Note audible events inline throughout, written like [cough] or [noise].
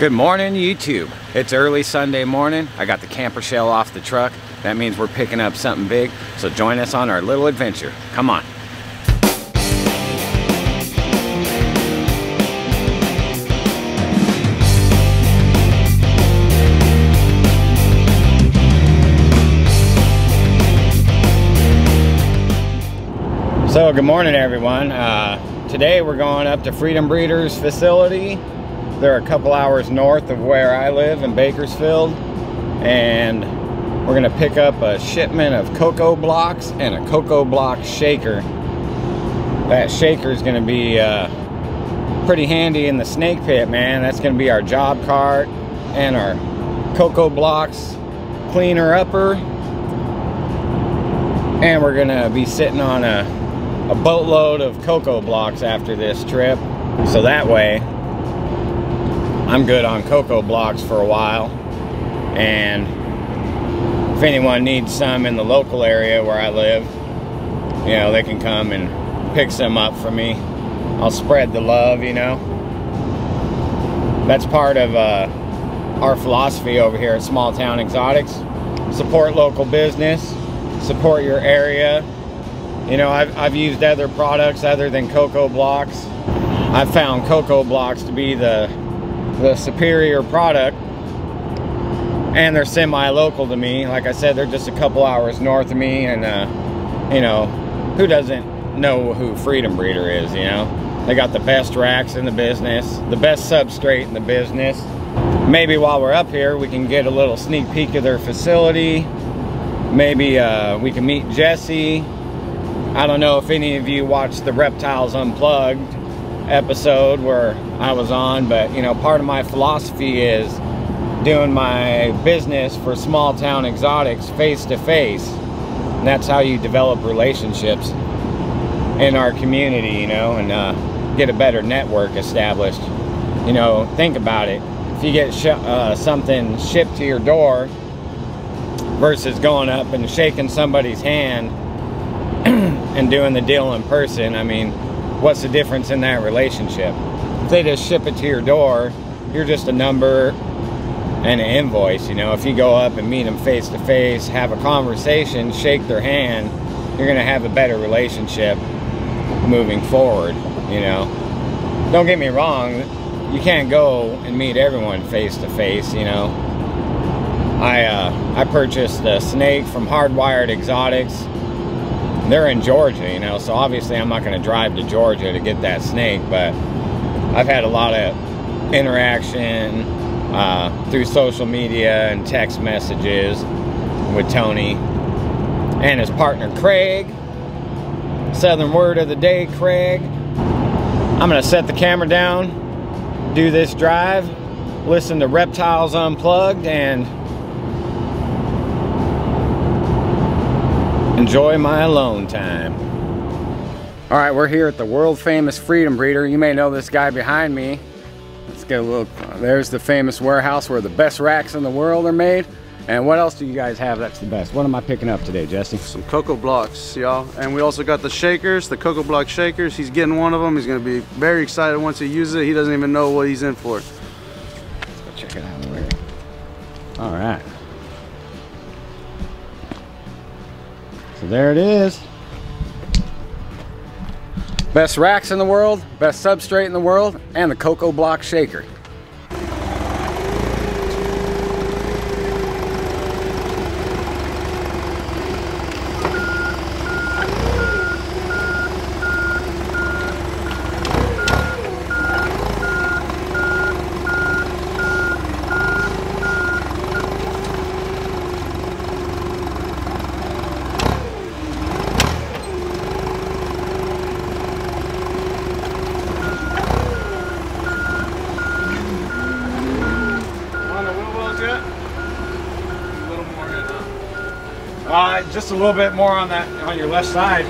Good morning, YouTube. It's early Sunday morning. I got the camper shell off the truck. That means we're picking up something big. So join us on our little adventure. Come on. So good morning everyone. Uh, today we're going up to Freedom Breeders facility they're a couple hours north of where I live in Bakersfield. And we're gonna pick up a shipment of Coco Blox and a cocoa block shaker. That shaker is gonna be uh, pretty handy in the snake pit, man. That's gonna be our job cart and our Coco Blox cleaner upper. And we're gonna be sitting on a, a boatload of Coco Blox after this trip. So that way, I'm good on Coco Blox for a while. And if anyone needs some in the local area where I live, you know, they can come and pick some up for me. I'll spread the love, you know. That's part of uh, our philosophy over here at Small Town Xotics. Support local business, support your area. You know, I've, I've used other products other than Coco Blox. I've found Coco Blox to be the the superior product and they're semi-local to me. Like I said they're just a couple hours north of me and uh, you know who doesn't know who Freedom Breeder is you know? They got the best racks in the business the best substrate in the business. Maybe while we're up here we can get a little sneak peek of their facility. Maybe uh, we can meet Jessy. I don't know if any of you watched the Reptiles Unplugged episode where I was on, but you know, part of my philosophy is doing my business for Small Town Xotics face to face. And that's how you develop relationships in our community, you know, and uh, get a better network established. You know, think about it. If you get sh uh, something shipped to your door versus going up and shaking somebody's hand [clears throat] and doing the deal in person, I mean, what's the difference in that relationship? If they just ship it to your door, you're just a number and an invoice. You know, if you go up and meet them face to face, have a conversation, shake their hand, you're going to have a better relationship moving forward. You know, don't get me wrong, you can't go and meet everyone face to face. You know, I uh, I purchased a snake from Hardwired Exotics they're in Georgia, you know, so obviously I'm not going to drive to Georgia to get that snake, but I've had a lot of interaction uh, through social media and text messages with Tony and his partner Craig. Southern word of the day, Craig. I'm going to set the camera down, do this drive, listen to Reptiles Unplugged, and enjoy my alone time. All right, we're here at the world famous Freedom Breeder. You may know this guy behind me. Let's get a little, there's the famous warehouse where the best racks in the world are made. And what else do you guys have that's the best? What am I picking up today, Jessy? Some Coco Blox, y'all. And we also got the shakers, the cocoa block shakers. He's getting one of them. He's gonna be very excited once he uses it. He doesn't even know what he's in for. Let's go check it out. All right. There it is. Best racks in the world, best substrate in the world, and the Cocoa Block Shaker. Uh, just a little bit more on that on your left side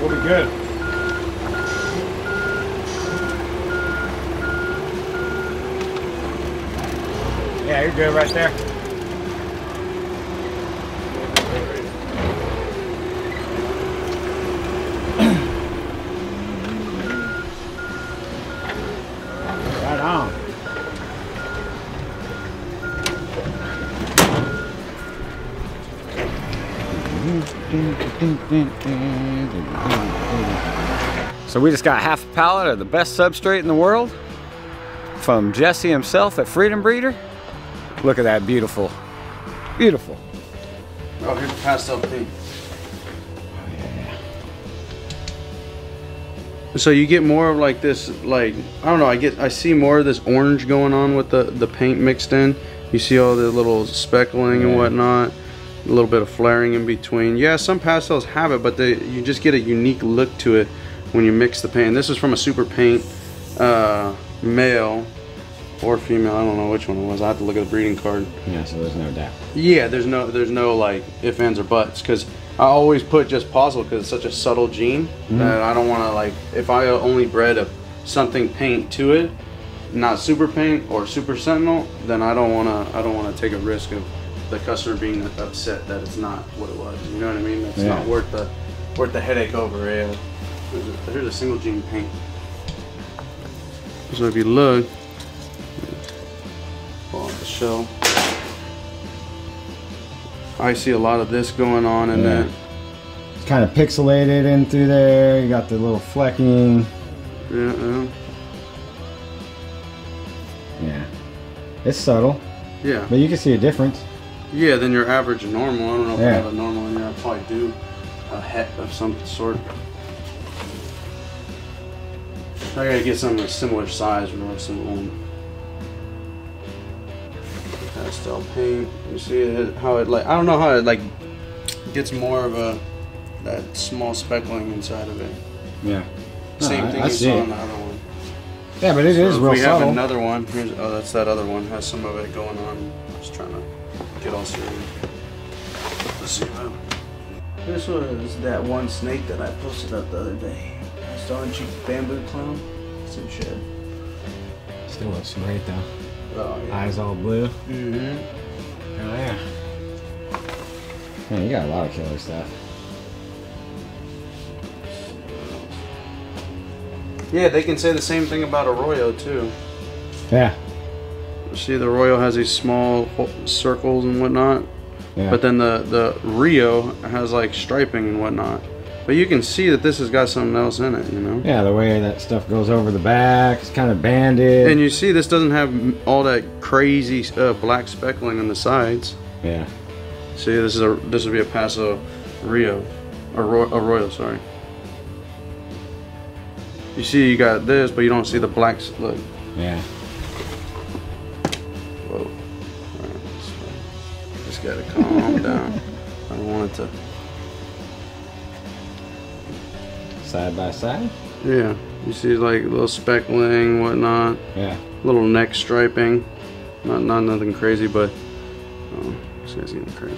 we'll be good. Yeah, you're good right there. So we just got half a pallet of the best substrate in the world from Jessy himself at Freedom Breeder. Look at that beautiful, beautiful. Oh, here's the pastel paint. So you get more of like this, like I don't know. I get, I see more of this orange going on with the the paint mixed in. You see all the little speckling and whatnot, a little bit of flaring in between. Yeah, some pastels have it, but they you just get a unique look to it when you mix the paint. This is from a super paint uh, male or female. I don't know which one it was. I have to look at the breeding card. Yeah, so there's no doubt. Yeah, there's no there's no like if ands or buts because I always put just possible because it's such a subtle gene that I don't want to like if I only bred a something paint to it, not super paint or super sentinel, then I don't want to I don't want to take a risk of the customer being upset that it's not what it was. You know what I mean? It's not worth the worth the headache over it. Here's a, here's a single gene paint. So if you look, pull out the shell. I see a lot of this going on in Yeah. that. It's kind of pixelated in through there. You got the little flecking. Yeah, yeah. Yeah. It's subtle, Yeah, but you can see a difference. Yeah. Then your average normal. I don't know if I have a normal in there. I probably do. A het of some sort. I gotta get something a similar size a similar one. Pastel paint. You see it, how it like? I don't know how it like gets more of a that small speckling inside of it. Yeah. Same I- thing I you see saw on the other one. Yeah, but it is So if real we subtle. have another one. Here's oh, that's that other one. Has some of it going on. I Just trying to get all serious. Let's see. This was that one snake that I posted up the other day. Stone cheek bamboo clown. Some shit. Still looks great though. Oh yeah. Eyes all blue. Mm-hmm. Oh yeah. Man, you got a lot of killer stuff. Yeah, they can say the same thing about Arroyo too. Yeah. See, the Royal has these small circles and whatnot. Yeah. But then the the Rio has like striping and whatnot. But you can see that this has got something else in it, you know. yeah, the way that stuff goes over the back, it's kind of banded. And you see this doesn't have all that crazy uh, black speckling on the sides. yeah. See, this is a this would be a Paso Rio, a, a Royal, sorry. You see, you got this, but you don't see the blacks. Look, Yeah. Gotta calm down. I don't want it to. Side by side. Yeah, you see like a little speckling, whatnot, Yeah. little neck striping. Not not nothing crazy, but oh, this guy's getting crazy.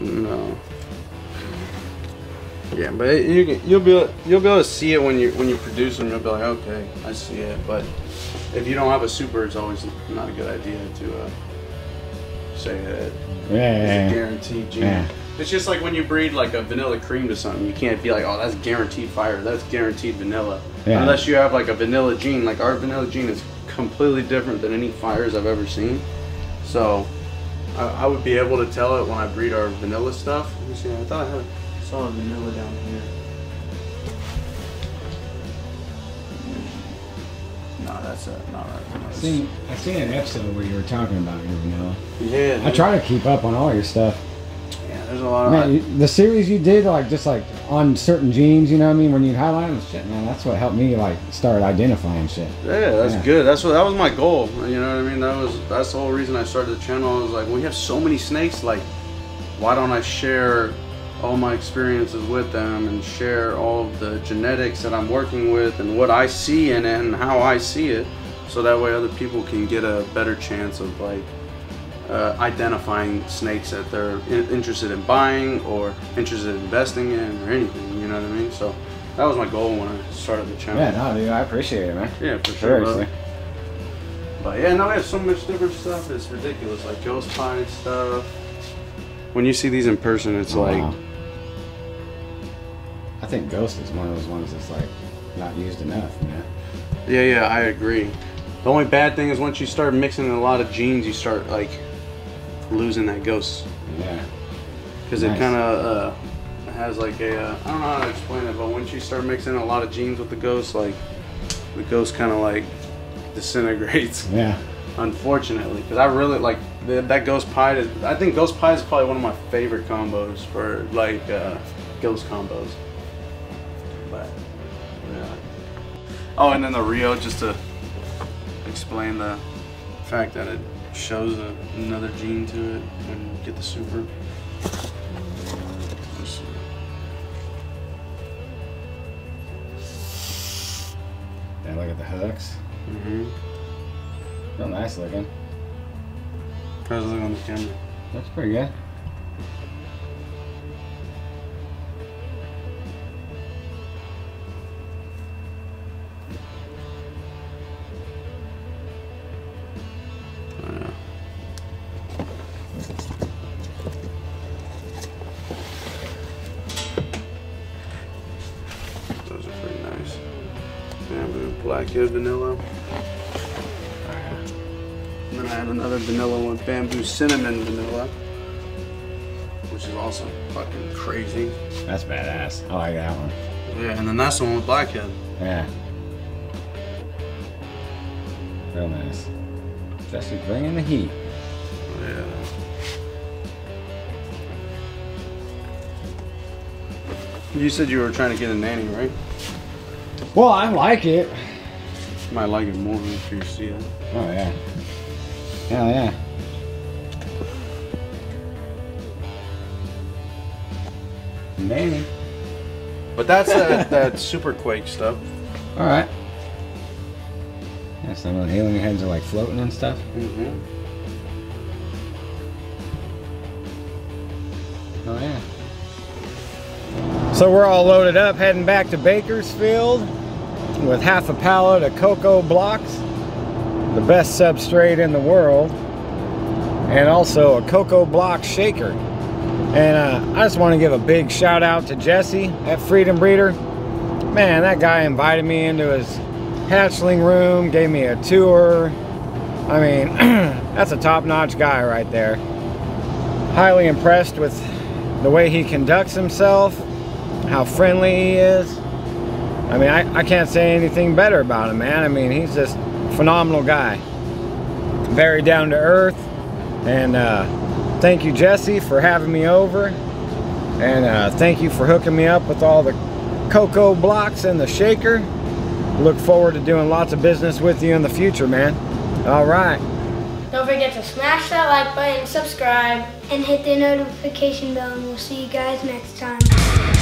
No. Yeah, but it- you can, you'll be able, you'll be able to see it when you when you produce them. You'll be like, okay, I see it. But if you don't have a super, it's always not a good idea to uh, say that Yeah. yeah, it's a guaranteed gene. Yeah. It's just like when you breed like a vanilla cream to something. You can't be like, oh, that's guaranteed fire. That's guaranteed vanilla. Yeah. Unless you have like a vanilla gene. Like our vanilla gene is completely different than any fires I've ever seen. So I, I would be able to tell it when I breed our vanilla stuff. Let me see. I thought I had saw a vanilla down here. No, that's a no. That, no, I seen, I seen an episode where you were talking about your vanilla. yeah. I try to keep up on all your stuff. Yeah, there's a lot of. Man, you- the series you did, like just like on certain genes, you know what I mean? When you highlight them, and shit, man, that's what helped me like start identifying shit. Yeah, that's Yeah. good. That's what that was my goal. You know what I mean? That was that's the whole reason I started the channel. I was like, we have so many snakes. Like, why don't I share all my experiences with them and share all of the genetics that I'm working with and what I see in it and how I see it, so that way other people can get a better chance of like uh, identifying snakes that they're in- interested in buying or interested in investing in or anything. You know what I mean? So that was my goal when I started the channel. Yeah, no, dude, I appreciate it, man. Yeah, for sure. Seriously. But yeah, no, we have so much different stuff. It's ridiculous. Like ghost pine stuff. When you see these in person, it's Oh, like, wow. I think Ghost is one of those ones that's like not used enough, man. yeah, yeah, I agree. The only bad thing is once you start mixing in a lot of genes, you start like losing that ghost Yeah. because Nice. it kind of uh, has like a uh, I don't know how to explain it, but once you start mixing a lot of genes with the ghost, like the ghost kind of like disintegrates. Yeah. Unfortunately, because I really like the, that ghost pie. Is, I think ghost pie is probably one of my favorite combos for like uh, ghost combos. Oh, and then the Rio just to explain the fact that it shows a, another gene to it and get the super. Yeah, look at the hooks. Mhm. Real nice looking. How's it look on the camera? Looks pretty good. Black vanilla. And then I had another vanilla one, bamboo cinnamon vanilla. Which is also fucking crazy. That's badass. I like that one. Yeah, and then that's the one with blackhead. Yeah. Real nice. Jessy bringing the heat. Yeah. You said you were trying to get a nanny, right? Well, I like it. You might like it more if you see it. Oh yeah. Hell yeah. Maybe. But that's that, [laughs] that super quake stuff. All right. Yeah, some of the alien heads are like floating and stuff. Mm-hmm. Oh yeah. So we're all loaded up, heading back to Bakersfield with half a pallet of Coco Blox, the best substrate in the world, and also a cocoa block shaker. And uh, I just want to give a big shout out to Jessy at Freedom Breeder. Man, that guy invited me into his hatchling room, gave me a tour. I mean, [clears throat] that's a top-notch guy right there. Highly impressed with the way he conducts himself, how friendly he is. I mean, I, I can't say anything better about him, man. I mean, he's just phenomenal guy. Very down to earth. And uh, thank you, Jessy, for having me over. And uh, thank you for hooking me up with all the Coco Blox and the shaker. Look forward to doing lots of business with you in the future, man. All right. Don't forget to smash that like button, subscribe. and hit the notification bell and we'll see you guys next time.